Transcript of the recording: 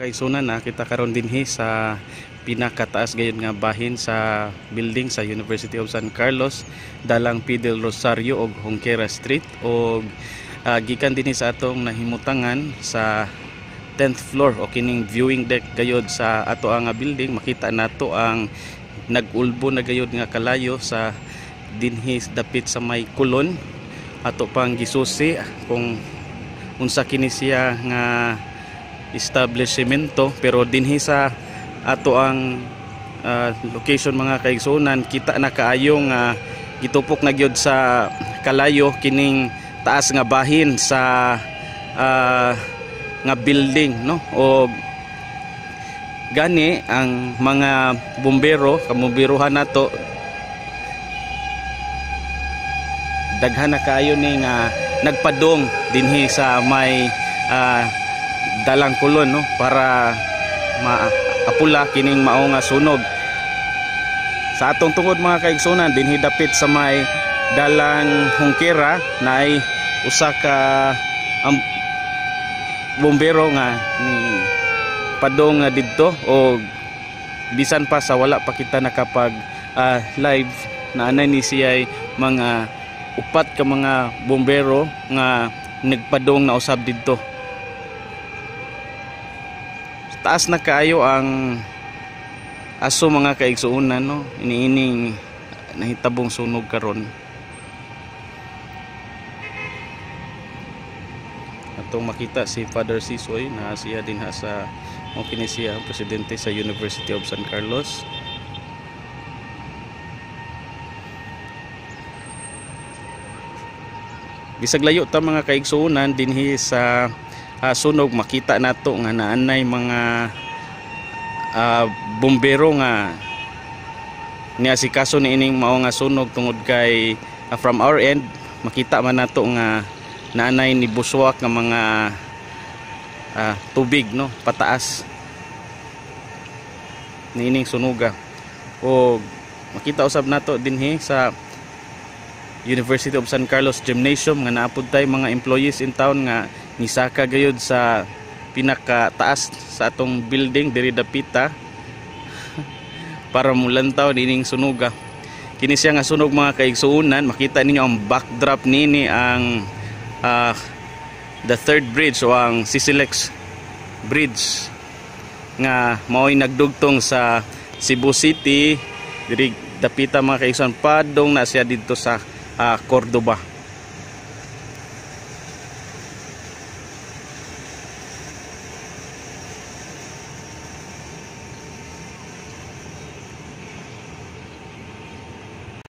Kay suna na kita karon dinhi sa pinakataas gayon nga bahin sa building sa University of San Carlos dalang Fidel Rosario og Honquera Street. Og ah, gikan dinhi sa atong nahimutangan sa 10th floor. O kining viewing deck gayod sa ato ang building. Makita nato ang nagulbo na gayod nga kalayo sa dinhi dapit sa may kulon. Ato pang gisusi kung unsa kini siya nga establishmento pero dinhi sa ato ang ah, location mga kaigsunan kita na kaayo nga gitupok na gyud sa kalayo kining taas nga bahin sa ah, nga building no? O gani ang mga bumbero kamumbiruhan nato. Daghan na kaayo ni nga nagpadong dinhi sa may ah, dalang kulon no? Para maapula kining mao nga sunog. Sa atong tungod mga kaigsunan dinhi dapit sa may dalang hungkera na ay usa ka ang bombero nga ni padong didto o bisan pa sa wala pa kita nakapag ah, live na anay ni siya ay mga upat ka mga bombero nga nagpadong na usab didto taas na kaayo ang aso mga kaigsuunan no? Iniining nahitabong sunog karon. Atong makita si Father Sisoy na siya din ha sa mo kini siya ang presidente sa University of San Carlos. Bisag layo ta mga kaigsuunan dinhi sa ah, sunog makita nato nga naanay mga ah, bombero nga niya si kaso ni ining mao nga sunog tungod kay ah, from our end makita man nato nga naanay ni buswak nga mga ah, tubig no pataas. Niining sunuga. O makita usab nato dinhi sa University of San Carlos Gymnasium nga naapod tay mga employees in town nga nisaka gayud sa pinakataas sa atong building diri dapita para mulantaw dining sunuga. Kini siya nga sunog mga kaigsuunan. Makita ninyo ang backdrop nini ang ah, the third bridge o ang Sisilex bridge nga mao'y nagdugtong sa Cebu City. Diri dapita mga kaigsuunan. Padong na siya dito sa ah, Cordoba